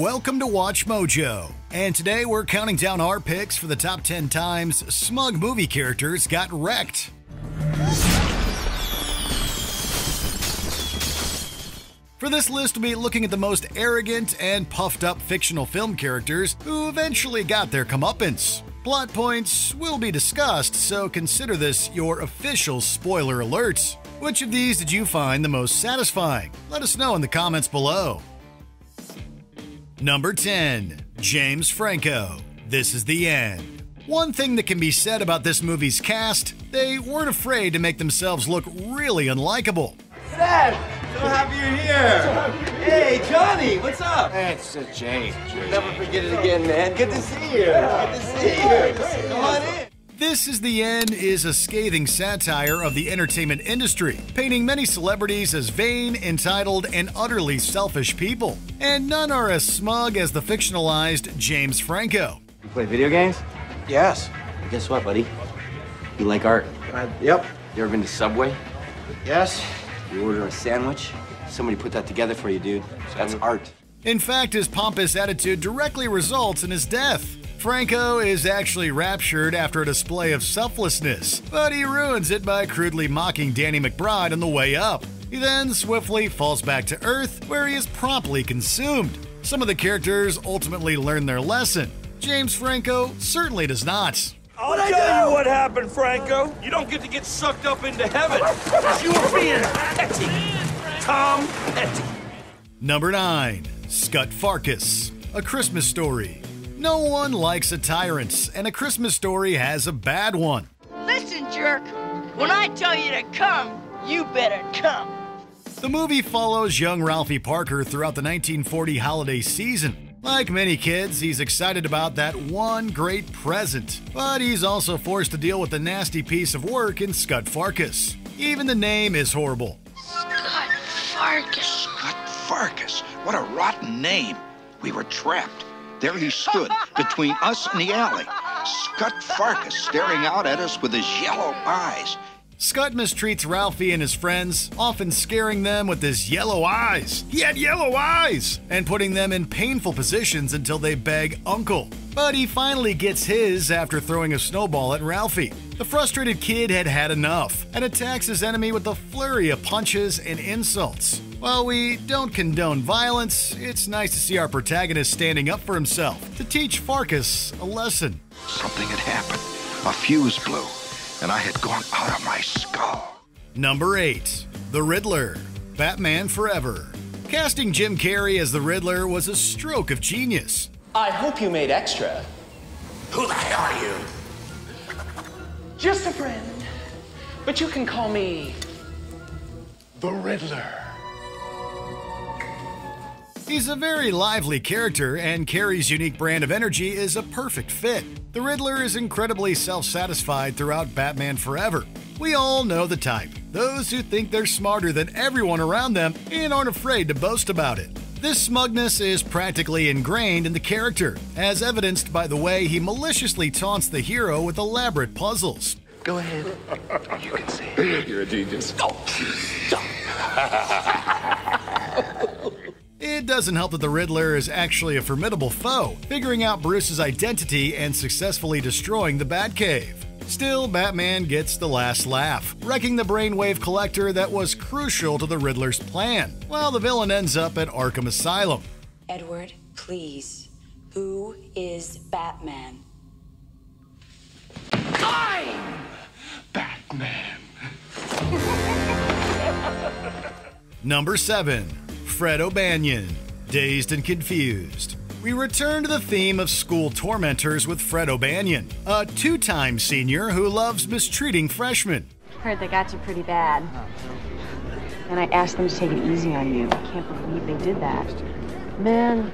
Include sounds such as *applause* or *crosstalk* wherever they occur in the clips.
Welcome to Watch Mojo. And today we're counting down our picks for the top 10 times smug movie characters got wrecked. For this list, we'll be looking at the most arrogant and puffed up fictional film characters who eventually got their comeuppance. Plot points will be discussed, so consider this your official spoiler alert. Which of these did you find the most satisfying? Let us know in the comments below. Number 10 James Franco. This is the end. One thing that can be said about this movie's cast, they weren't afraid to make themselves look really unlikable. Dad, so happy you're here. Hey, Johnny, what's up? Hey, It's a James. Never forget it again, man. Good to see you. Good to see you. Come on in. This is the End is a scathing satire of the entertainment industry, painting many celebrities as vain, entitled, and utterly selfish people. And none are as smug as the fictionalized James Franco. You play video games? Yes. Well, guess what, buddy? You like art. Uh, yep. You ever been to Subway? Yes. You order a sandwich? Somebody put that together for you, dude. That's art. In fact, his pompous attitude directly results in his death. Franco is actually raptured after a display of selflessness, but he ruins it by crudely mocking Danny McBride on the way up. He then swiftly falls back to Earth, where he is promptly consumed. Some of the characters ultimately learn their lesson. James Franco certainly does not. I'll tell you what happened, Franco. You don't get to get sucked up into heaven because *laughs* you were being petty. Tom Petty. Number 9 Scut Farkus, A Christmas Story. No one likes a tyrant, and A Christmas Story has a bad one. Listen, jerk. When I tell you to come, you better come. The movie follows young Ralphie Parker throughout the 1940 holiday season. Like many kids, he's excited about that one great present, but he's also forced to deal with the nasty piece of work in Scut Farkus. Even the name is horrible. Scut Farkus. Scut Farkus. What a rotten name. We were trapped. There he stood between us and the alley. Scut Farkus staring out at us with his yellow eyes. Scut mistreats Ralphie and his friends, often scaring them with his yellow eyes. He had yellow eyes! And putting them in painful positions until they beg Uncle. But he finally gets his after throwing a snowball at Ralphie. The frustrated kid had had enough and attacks his enemy with a flurry of punches and insults. While we don't condone violence, it's nice to see our protagonist standing up for himself to teach Farkus a lesson. Something had happened. A fuse blew, and I had gone out of my skull. Number 8 The Riddler Batman Forever. Casting Jim Carrey as the Riddler was a stroke of genius. I hope you made extra. Who the hell are you? Just a friend. But you can call me the Riddler. He's a very lively character, and Carrey's unique brand of energy is a perfect fit. The Riddler is incredibly self satisfied throughout Batman Forever. We all know the type those who think they're smarter than everyone around them and aren't afraid to boast about it. This smugness is practically ingrained in the character, as evidenced by the way he maliciously taunts the hero with elaborate puzzles. Go ahead. You can say it. *laughs* You're a genius. It *laughs* doesn't help that the Riddler is actually a formidable foe, figuring out Bruce's identity and successfully destroying the Batcave. Still, Batman gets the last laugh, wrecking the brainwave collector that was crucial to the Riddler's plan, while the villain ends up at Arkham Asylum. Edward, please. Who is Batman? I'm Batman. *laughs* Number 7 Fred O'Banion, Dazed and Confused. We return to the theme of school tormentors with Fred O'Banion, a two time senior who loves mistreating freshmen. Heard they got you pretty bad. And I asked them to take it easy on you. I can't believe they did that. Man,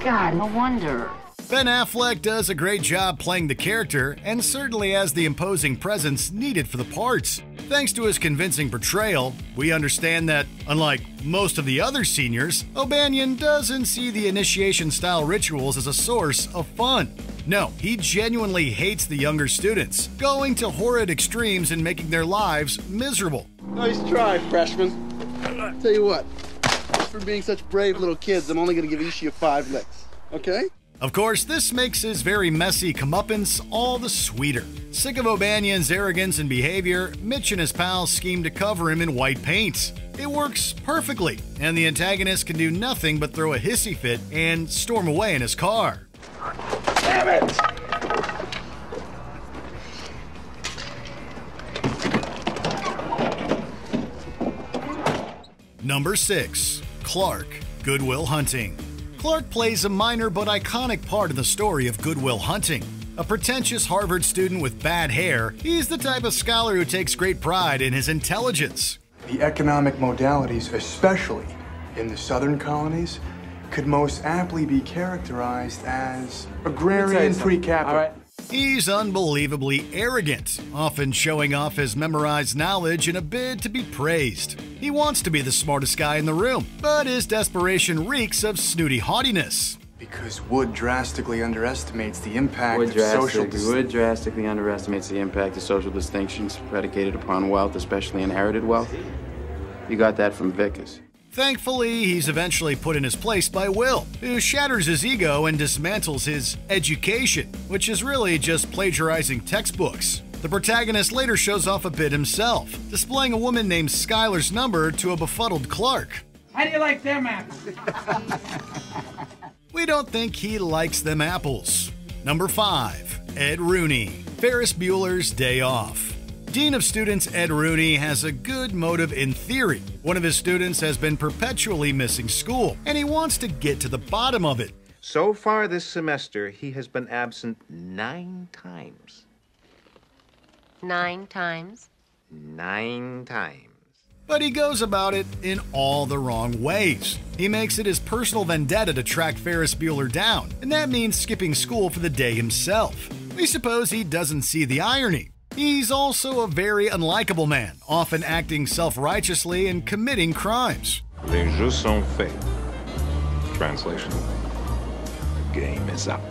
God, no wonder. Ben Affleck does a great job playing the character and certainly has the imposing presence needed for the parts. Thanks to his convincing portrayal, we understand that, unlike most of the other seniors, O'Banion doesn't see the initiation style rituals as a source of fun. No, he genuinely hates the younger students, going to horrid extremes and making their lives miserable. Nice try, freshman. Tell you what, for being such brave little kids, I'm only gonna give each of you five licks. Okay? Of course, this makes his very messy comeuppance all the sweeter. Sick of O'Banion's arrogance and behavior, Mitch and his pals scheme to cover him in white paint. It works perfectly, and the antagonist can do nothing but throw a hissy fit and storm away in his car. Damn it! Number 6. Clark, Good Will Hunting. Clark plays a minor but iconic part in the story of Good Will Hunting. A pretentious Harvard student with bad hair, he's the type of scholar who takes great pride in his intelligence. The economic modalities, especially in the southern colonies, could most aptly be characterized as agrarian pre-capital. He's unbelievably arrogant, often showing off his memorized knowledge in a bid to be praised. He wants to be the smartest guy in the room, but his desperation reeks of snooty haughtiness. Because Wood drastically underestimates the impact Wood, of social dis- Wood drastically underestimates the impact of social distinctions predicated upon wealth, especially inherited wealth. You got that from Vickers. Thankfully, he's eventually put in his place by Will, who shatters his ego and dismantles his education, which is really just plagiarizing textbooks. The protagonist later shows off a bit himself, displaying a woman named Skylar's number to a befuddled Clark. How do you like them apples? We don't think he likes them apples. Number 5. Ed Rooney, Ferris Bueller's Day Off. Dean of Students Ed Rooney has a good motive in theory. One of his students has been perpetually missing school, and he wants to get to the bottom of it. So far this semester, he has been absent nine times. Nine times? Nine times. But he goes about it in all the wrong ways. He makes it his personal vendetta to track Ferris Bueller down, and that means skipping school for the day himself. We suppose he doesn't see the irony. He's also a very unlikable man, often acting self righteously and committing crimes. Les jeux sont faits. Translation. The game is up.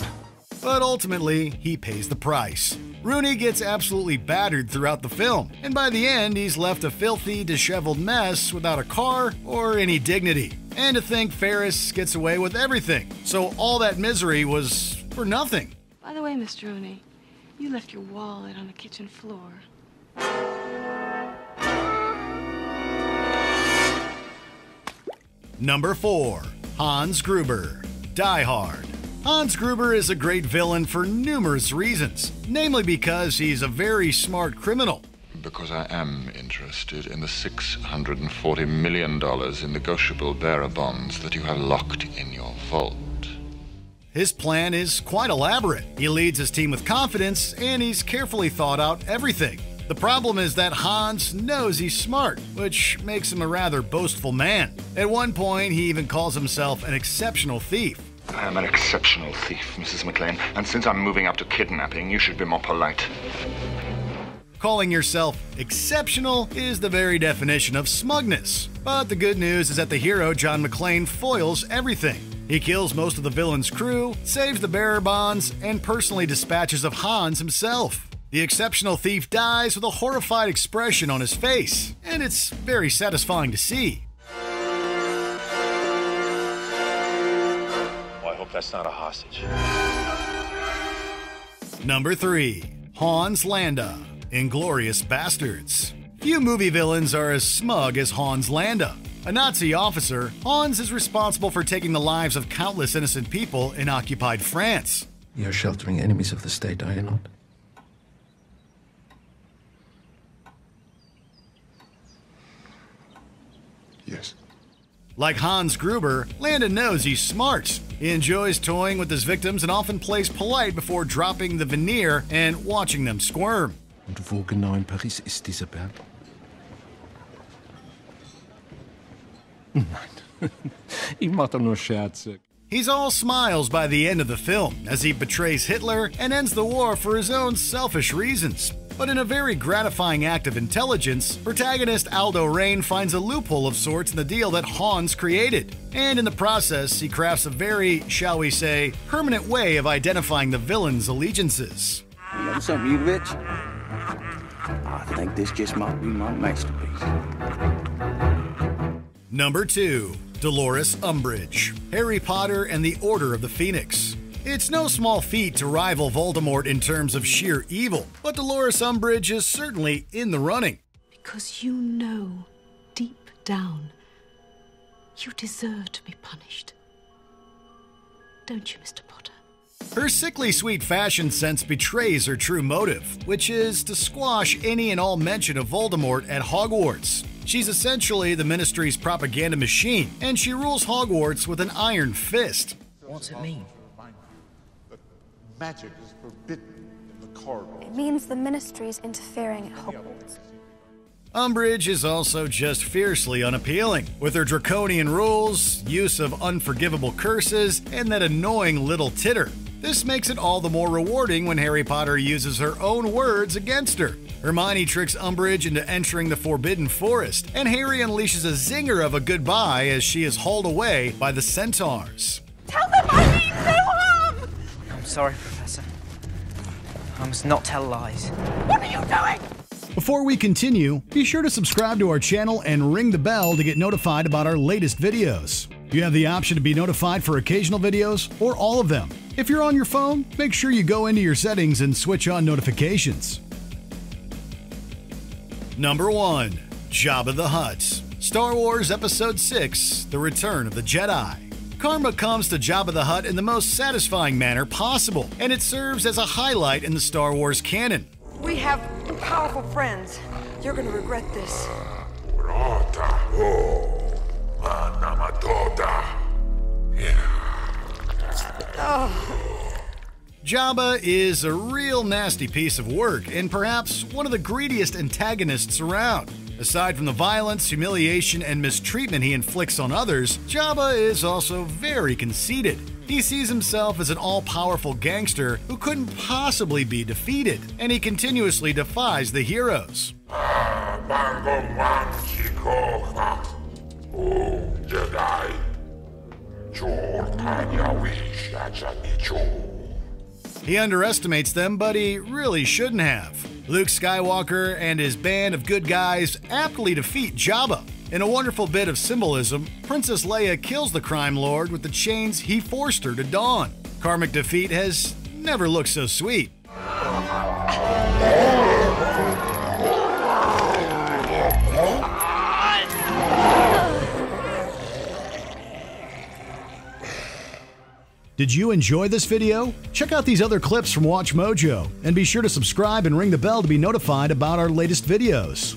But ultimately, he pays the price. Rooney gets absolutely battered throughout the film, and by the end, he's left a filthy, disheveled mess without a car or any dignity. And to think Ferris gets away with everything, so all that misery was for nothing. By the way, Mr. Rooney, you left your wallet on the kitchen floor. Number 4. Hans Gruber, Die Hard. Hans Gruber is a great villain for numerous reasons, namely because he's a very smart criminal. Because I am interested in the $640 million in negotiable bearer bonds that you have locked in your vault. His plan is quite elaborate. He leads his team with confidence, and he's carefully thought out everything. The problem is that Hans knows he's smart, which makes him a rather boastful man. At one point, he even calls himself an exceptional thief. I am an exceptional thief, Mrs. McClane, and since I'm moving up to kidnapping, you should be more polite. Calling yourself exceptional is the very definition of smugness. But the good news is that the hero, John McClane, foils everything. He kills most of the villain's crew, saves the bearer bonds, and personally dispatches of Hans himself. The exceptional thief dies with a horrified expression on his face, and it's very satisfying to see. Well, I hope that's not a hostage. Number 3. Hans Landa, Inglourious Basterds. Few movie villains are as smug as Hans Landa. A Nazi officer, Hans is responsible for taking the lives of countless innocent people in occupied France. You're sheltering enemies of the state, are you not? Yes. Like Hans Gruber, Landa knows he's smart. He enjoys toying with his victims and often plays polite before dropping the veneer and watching them squirm. Und wo genau in Paris ist dieser Berg? Nein, ich mach doch nur Scherze. He's all smiles by the end of the film as he betrays Hitler and ends the war for his own selfish reasons. But in a very gratifying act of intelligence, protagonist Aldo Raine finds a loophole of sorts in the deal that Hans created. And in the process, he crafts a very, shall we say, permanent way of identifying the villain's allegiances. You know something, Utivich? I think this just might be my masterpiece. Number 2. Dolores Umbridge, Harry Potter and the Order of the Phoenix. It's no small feat to rival Voldemort in terms of sheer evil, but Dolores Umbridge is certainly in the running. Because you know, deep down, you deserve to be punished. Don't you, Mr. Potter? Her sickly sweet fashion sense betrays her true motive, which is to squash any and all mention of Voldemort at Hogwarts. She's essentially the Ministry's propaganda machine, and she rules Hogwarts with an iron fist. What's it mean? Magic is forbidden in the corridors. It means the Ministry is interfering at Hogwarts. Umbridge is also just fiercely unappealing, with her draconian rules, use of unforgivable curses, and that annoying little titter. This makes it all the more rewarding when Harry Potter uses her own words against her. Hermione tricks Umbridge into entering the Forbidden Forest, and Harry unleashes a zinger of a goodbye as she is hauled away by the centaurs. Tell them I mean no harm! I'm sorry, Professor. I must not tell lies. What are you doing? Before we continue, be sure to subscribe to our channel and ring the bell to get notified about our latest videos. You have the option to be notified for occasional videos or all of them. If you're on your phone, make sure you go into your settings and switch on notifications. Number 1 Jabba the Hutt Star Wars Episode 6 The Return of the Jedi. Karma comes to Jabba the Hutt in the most satisfying manner possible, and it serves as a highlight in the Star Wars canon. We have powerful friends. You're gonna regret this. Oh. Jabba is a real nasty piece of work and perhaps one of the greediest antagonists around. Aside from the violence, humiliation, and mistreatment he inflicts on others, Jabba is also very conceited. He sees himself as an all powerful gangster who couldn't possibly be defeated, and he continuously defies the heroes. He underestimates them, but he really shouldn't have. Luke Skywalker and his band of good guys aptly defeat Jabba. In a wonderful bit of symbolism, Princess Leia kills the crime lord with the chains he forced her to don. Karmic defeat has never looked so sweet. Did you enjoy this video? Check out these other clips from Watch Mojo and be sure to subscribe and ring the bell to be notified about our latest videos.